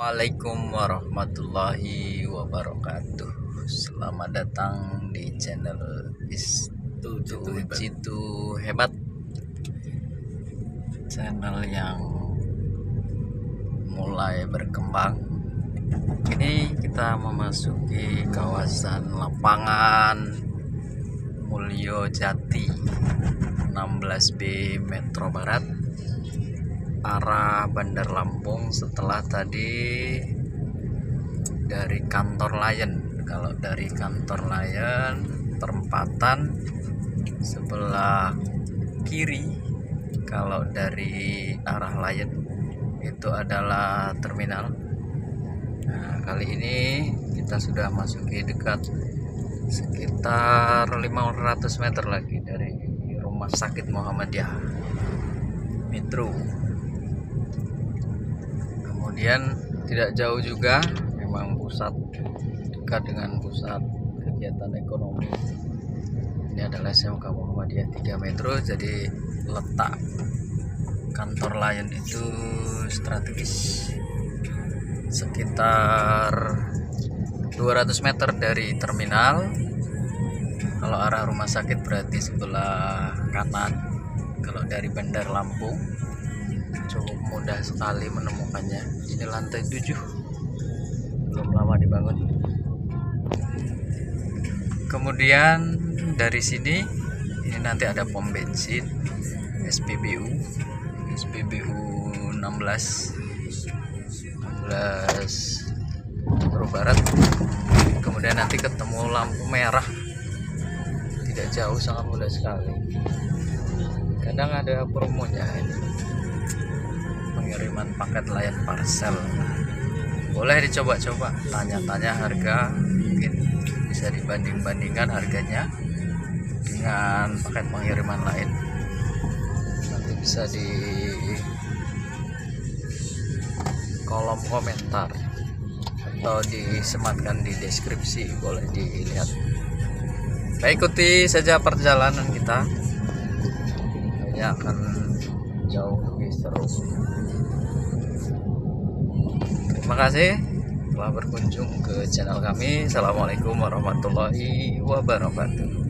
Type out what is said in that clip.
Assalamualaikum warahmatullahi wabarakatuh. Selamat datang di channel Istutu Citu Hebat. Channel yang mulai berkembang. Ini kita memasuki kawasan lapangan Mulyo Jati 16B Metro Barat arah Bandar Lampung setelah tadi dari kantor Lion. Kalau dari kantor Lion perempatan sebelah kiri. Kalau dari arah Lion itu adalah terminal. Nah kali ini kita sudah masuki dekat sekitar 500 meter lagi dari rumah sakit Muhammadiyah Metro kemudian tidak jauh juga memang pusat dekat dengan pusat kegiatan ekonomi. Ini adalah SMK Muhammadiyah 3 Metro jadi letak kantor Lion itu strategis. Sekitar 200 meter dari terminal. Kalau arah rumah sakit berarti sebelah kanan. Kalau dari Bandar Lampung cukup mudah sekali menemukannya. Ini lantai 7 belum lama dibangun. Kemudian dari sini ini nanti ada pom bensin SPBU SPBU 16 16 Metro Barat. Kemudian nanti ketemu lampu merah. Tidak jauh sangat mudah sekali. Kadang ada promonya ini pengiriman paket layan parcel. Boleh dicoba-coba tanya-tanya harga mungkin bisa dibanding-bandingkan harganya dengan paket pengiriman lain. Nanti bisa di kolom komentar atau disematkan di deskripsi boleh dilihat. Baik ikuti saja perjalanan kita. Ini akan jauh lebih seru kasih telah berkunjung ke channel kami. Assalamualaikum warahmatullahi wabarakatuh.